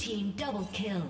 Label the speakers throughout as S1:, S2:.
S1: team double kill.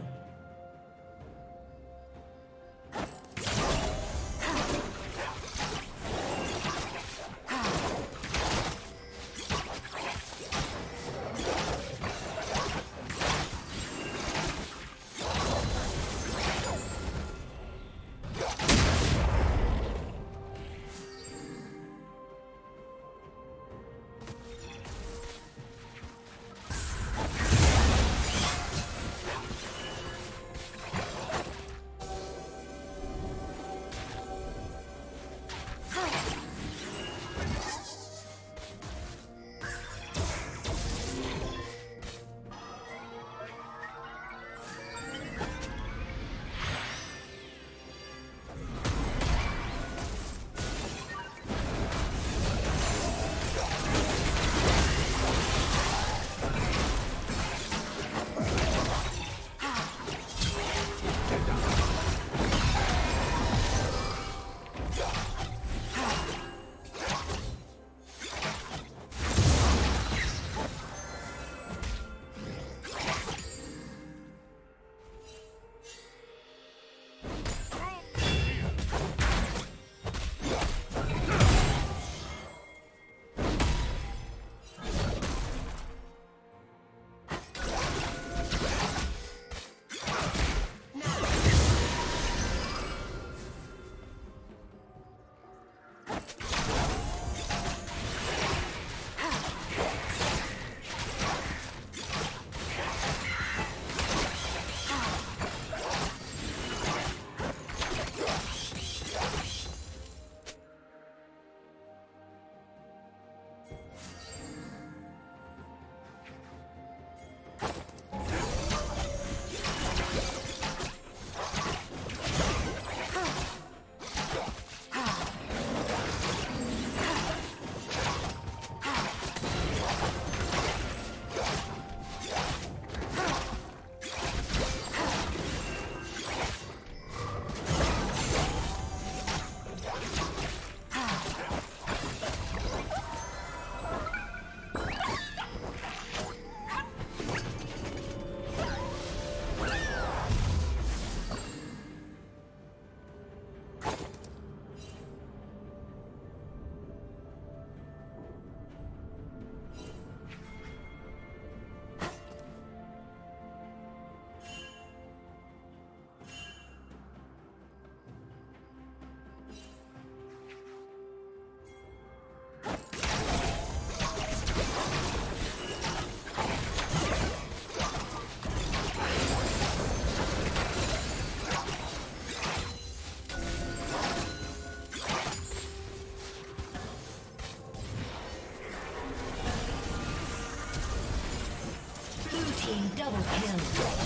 S1: Double kill.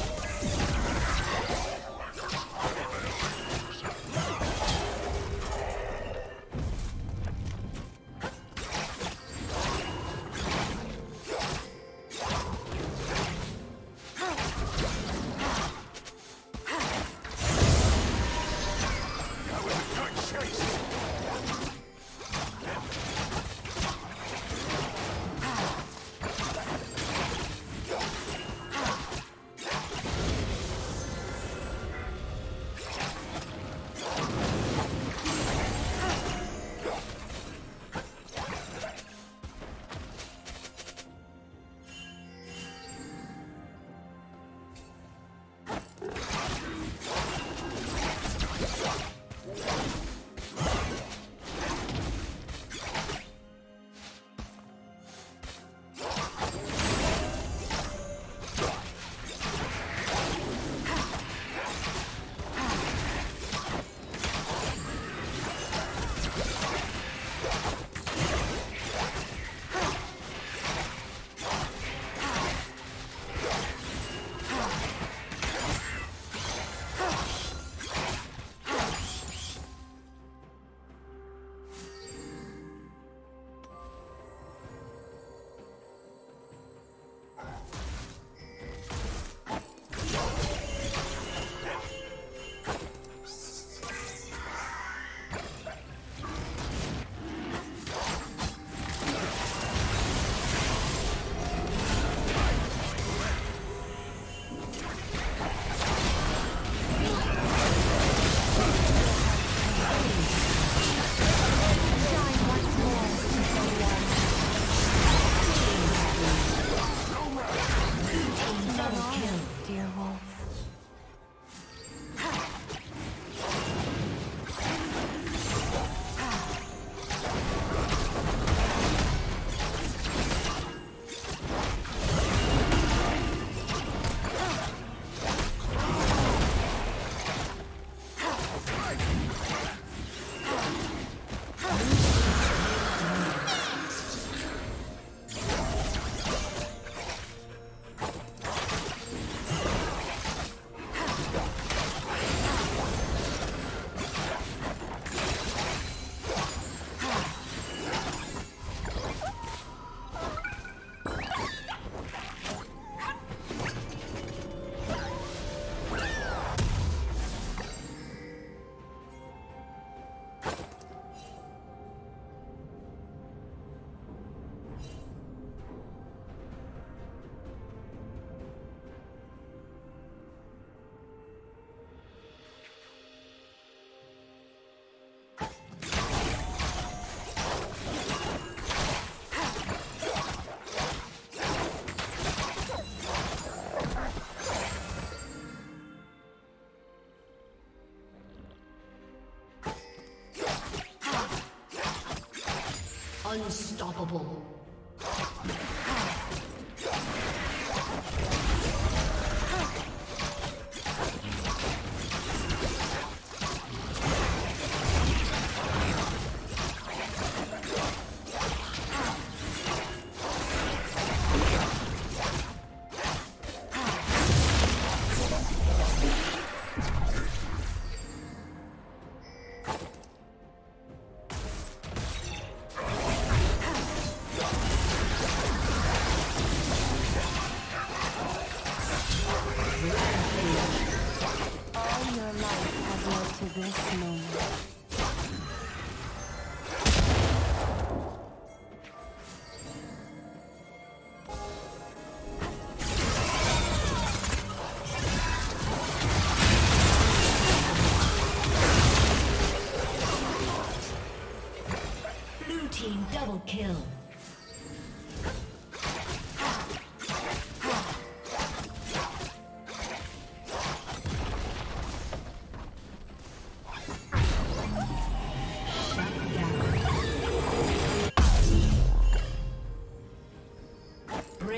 S1: dear wolf. Unstoppable.